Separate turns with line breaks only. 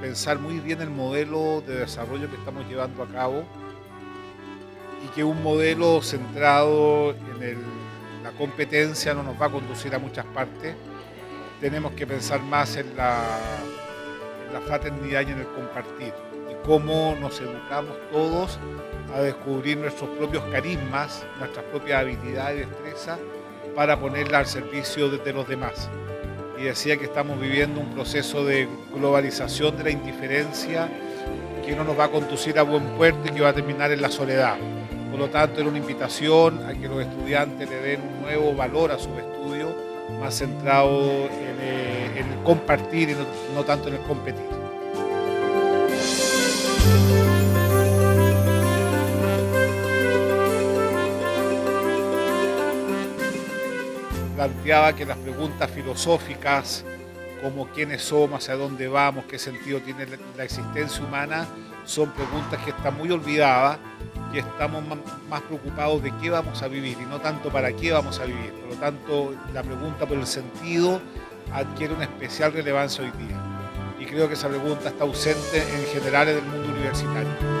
pensar muy bien el modelo de desarrollo que estamos llevando a cabo y que un modelo centrado en la competencia no nos va a conducir a muchas partes. Tenemos que pensar más en la, en la fraternidad y en el compartir y cómo nos educamos todos a descubrir nuestros propios carismas, nuestras propias habilidades y destrezas para ponerla al servicio de los demás y decía que estamos viviendo un proceso de globalización de la indiferencia que no nos va a conducir a buen puerto y que va a terminar en la soledad. Por lo tanto, era una invitación a que los estudiantes le den un nuevo valor a su estudio, más centrado en, eh, el compartir y no tanto en el competir. Planteaba que las preguntas filosóficas como quiénes somos, hacia dónde vamos, qué sentido tiene la existencia humana, son preguntas que están muy olvidadas y estamos más preocupados de qué vamos a vivir y no tanto para qué vamos a vivir. Por lo tanto, la pregunta por el sentido adquiere una especial relevancia hoy día. Y creo que esa pregunta está ausente en general en el mundo universitario.